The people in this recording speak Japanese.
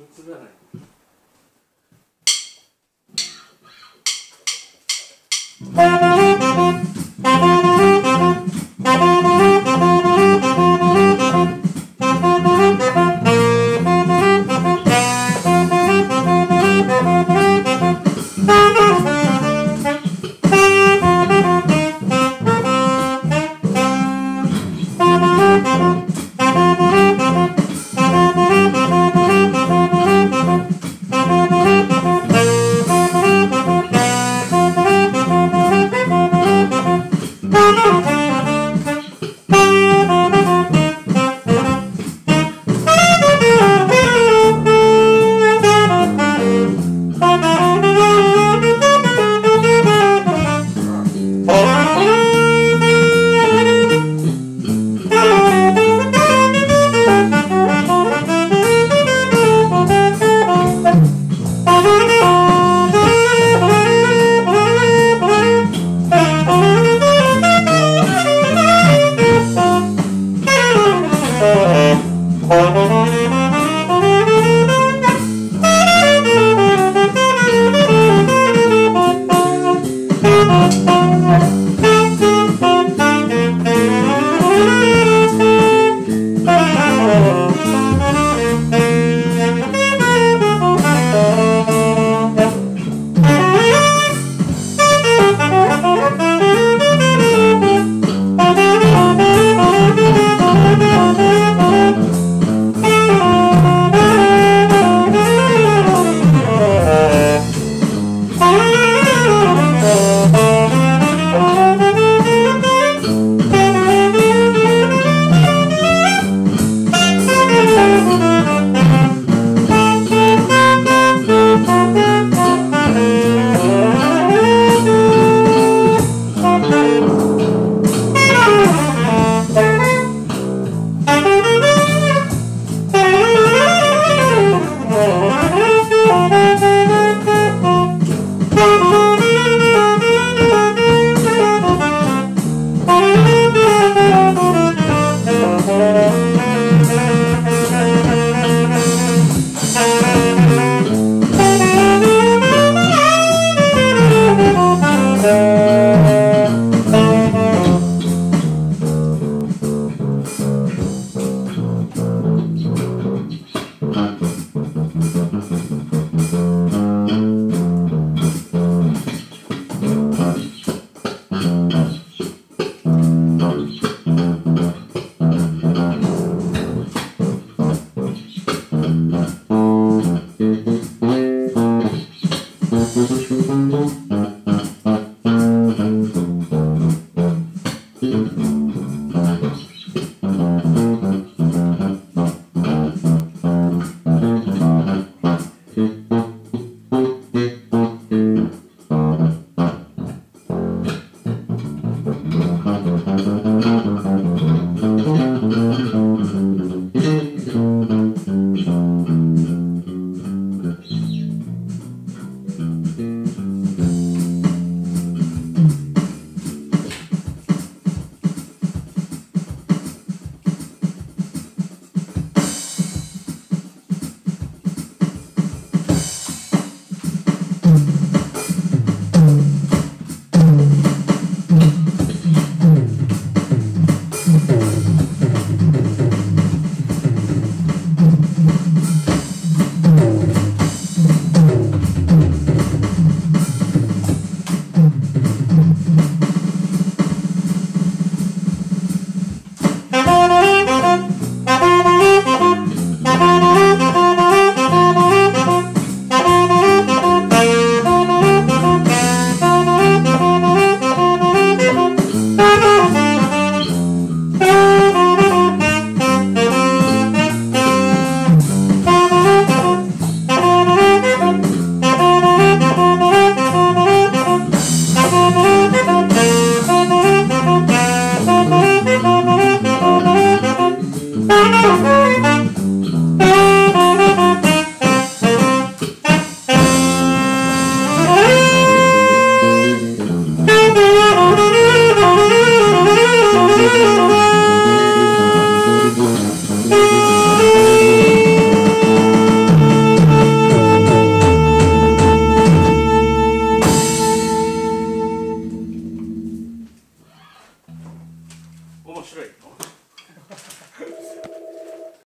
映らない。